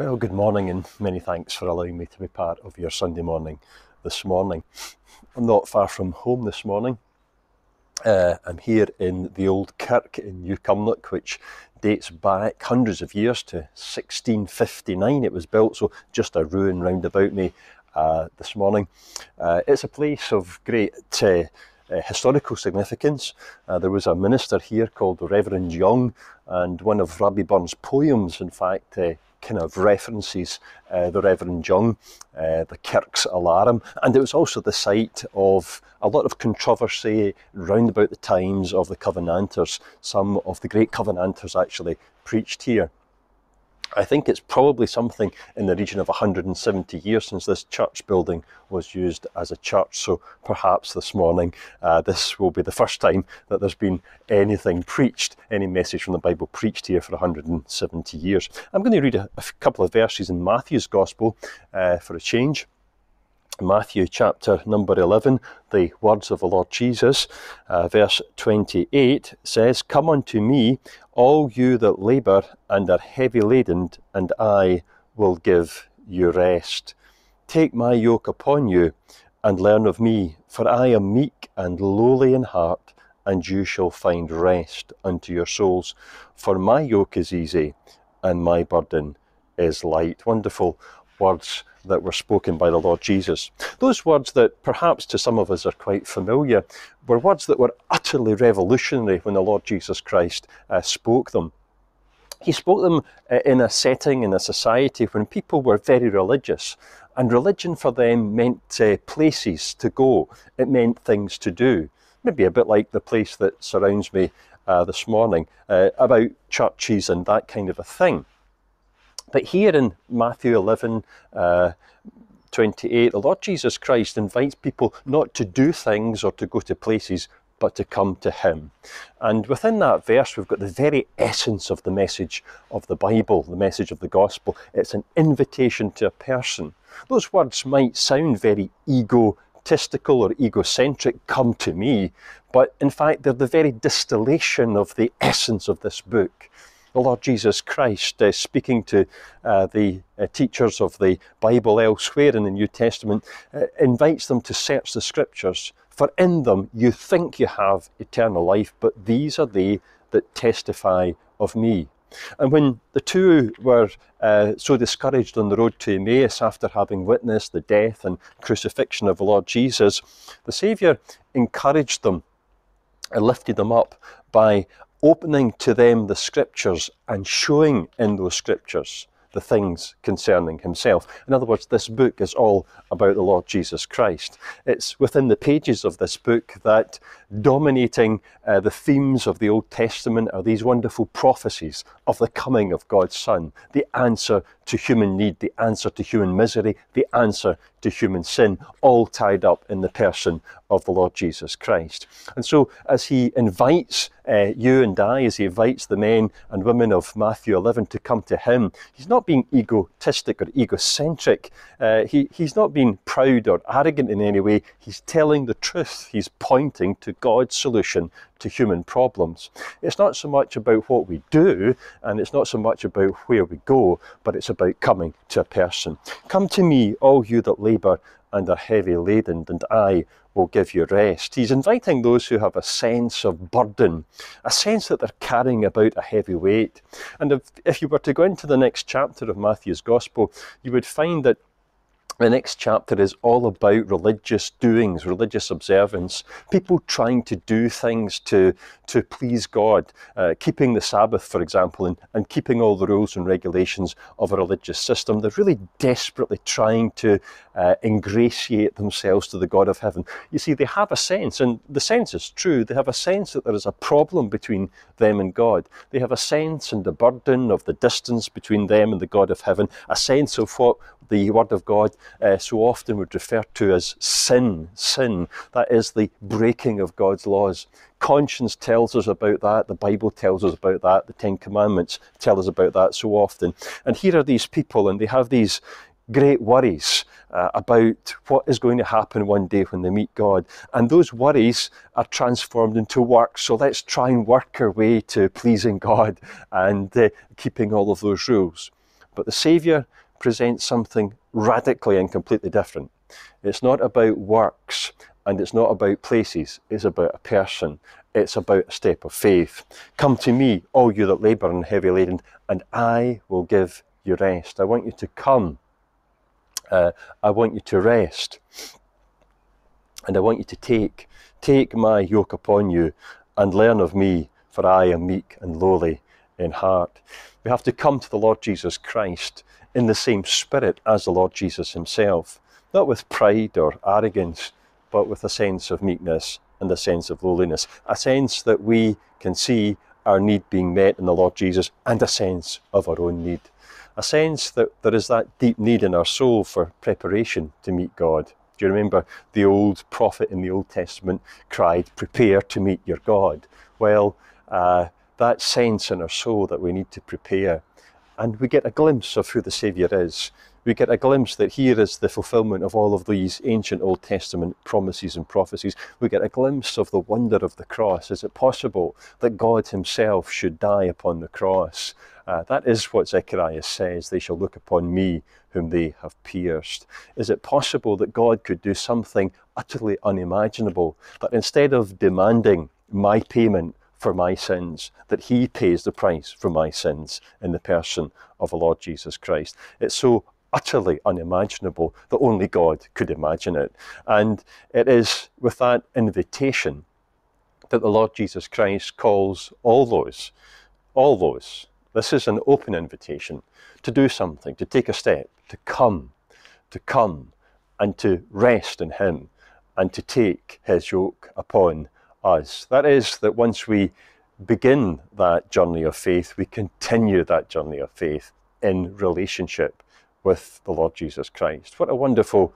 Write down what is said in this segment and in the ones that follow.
Well, good morning, and many thanks for allowing me to be part of your Sunday morning this morning. I'm not far from home this morning. Uh, I'm here in the old kirk in New Cumnock, which dates back hundreds of years to 1659. It was built, so just a ruin round about me uh, this morning. Uh, it's a place of great uh, uh, historical significance. Uh, there was a minister here called Reverend Young, and one of Rabbie Burns' poems, in fact, kind of references uh, the Reverend Young, uh, the Kirk's Alarum, and it was also the site of a lot of controversy round about the times of the Covenanters. Some of the great Covenanters actually preached here. I think it's probably something in the region of 170 years since this church building was used as a church. So perhaps this morning, uh, this will be the first time that there's been anything preached, any message from the Bible preached here for 170 years. I'm going to read a, a couple of verses in Matthew's Gospel uh, for a change. Matthew chapter number 11, the words of the Lord Jesus, uh, verse 28 says, Come unto me, all you that labour and are heavy laden, and I will give you rest. Take my yoke upon you and learn of me, for I am meek and lowly in heart, and you shall find rest unto your souls. For my yoke is easy and my burden is light. Wonderful words that were spoken by the Lord Jesus. Those words that perhaps to some of us are quite familiar were words that were utterly revolutionary when the Lord Jesus Christ uh, spoke them. He spoke them uh, in a setting, in a society when people were very religious, and religion for them meant uh, places to go, it meant things to do. Maybe a bit like the place that surrounds me uh, this morning, uh, about churches and that kind of a thing. But here in Matthew 11, uh, 28, the Lord Jesus Christ invites people not to do things or to go to places, but to come to Him. And within that verse, we've got the very essence of the message of the Bible, the message of the gospel. It's an invitation to a person. Those words might sound very egotistical or egocentric, come to me, but in fact, they're the very distillation of the essence of this book the Lord Jesus Christ uh, speaking to uh, the uh, teachers of the Bible elsewhere in the New Testament, uh, invites them to search the scriptures. For in them you think you have eternal life, but these are they that testify of me. And when the two were uh, so discouraged on the road to Emmaus after having witnessed the death and crucifixion of the Lord Jesus, the Saviour encouraged them and lifted them up by opening to them the scriptures and showing in those scriptures the things concerning himself. In other words, this book is all about the Lord Jesus Christ. It's within the pages of this book that dominating uh, the themes of the Old Testament are these wonderful prophecies of the coming of God's Son, the answer to human need, the answer to human misery, the answer to human sin, all tied up in the person of the Lord Jesus Christ. And so, as he invites uh, you and I, as he invites the men and women of Matthew 11 to come to him, he's not being egotistic or egocentric. Uh, he, he's not being proud or arrogant in any way. He's telling the truth. He's pointing to God's solution to human problems. It's not so much about what we do, and it's not so much about where we go, but it's about coming to a person. Come to me, all you that labour and are heavy laden, and I will give you rest. He's inviting those who have a sense of burden, a sense that they're carrying about a heavy weight. And if, if you were to go into the next chapter of Matthew's Gospel, you would find that the next chapter is all about religious doings, religious observance, people trying to do things to, to please God, uh, keeping the Sabbath, for example, and, and keeping all the rules and regulations of a religious system. They're really desperately trying to uh, ingratiate themselves to the God of heaven. You see, they have a sense, and the sense is true, they have a sense that there is a problem between them and God. They have a sense and the burden of the distance between them and the God of heaven, a sense of what the Word of God uh, so often would refer to as sin. Sin, that is the breaking of God's laws. Conscience tells us about that, the Bible tells us about that, the Ten Commandments tell us about that so often. And here are these people, and they have these great worries uh, about what is going to happen one day when they meet God. And those worries are transformed into work. So let's try and work our way to pleasing God and uh, keeping all of those rules. But the Saviour presents something radically and completely different. It's not about works and it's not about places, it's about a person. It's about a step of faith. Come to me, all you that labour and heavy laden, and I will give you rest. I want you to come. Uh, I want you to rest. And I want you to take, take my yoke upon you and learn of me, for I am meek and lowly in heart. We have to come to the Lord Jesus Christ in the same spirit as the Lord Jesus himself, not with pride or arrogance, but with a sense of meekness and a sense of lowliness, a sense that we can see our need being met in the Lord Jesus and a sense of our own need. A sense that there is that deep need in our soul for preparation to meet God. Do you remember the old prophet in the Old Testament cried, Prepare to meet your God? Well, uh, that sense in our soul that we need to prepare. And we get a glimpse of who the Saviour is. We get a glimpse that here is the fulfillment of all of these ancient Old Testament promises and prophecies. We get a glimpse of the wonder of the cross. Is it possible that God Himself should die upon the cross? Uh, that is what Zechariah says. They shall look upon me whom they have pierced. Is it possible that God could do something utterly unimaginable? That instead of demanding my payment for my sins, that he pays the price for my sins in the person of the Lord Jesus Christ. It's so utterly unimaginable that only God could imagine it. And it is with that invitation that the Lord Jesus Christ calls all those, all those. This is an open invitation to do something, to take a step, to come, to come and to rest in Him and to take His yoke upon us. That is, that once we begin that journey of faith, we continue that journey of faith in relationship with the Lord Jesus Christ. What a wonderful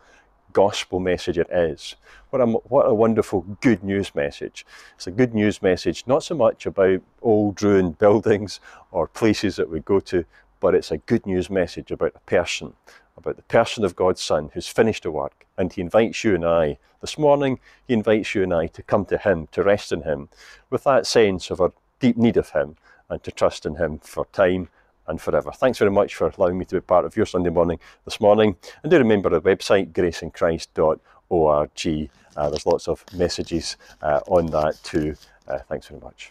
gospel message it is. What a, what a wonderful good news message. It's a good news message, not so much about old ruined buildings or places that we go to, but it's a good news message about a person, about the person of God's Son who's finished the work. And he invites you and I, this morning, he invites you and I to come to him, to rest in him, with that sense of our deep need of him and to trust in him for time and forever. Thanks very much for allowing me to be part of your Sunday morning this morning. And do remember the website, graceinchrist.org. Uh, there's lots of messages uh, on that too. Uh, thanks very much.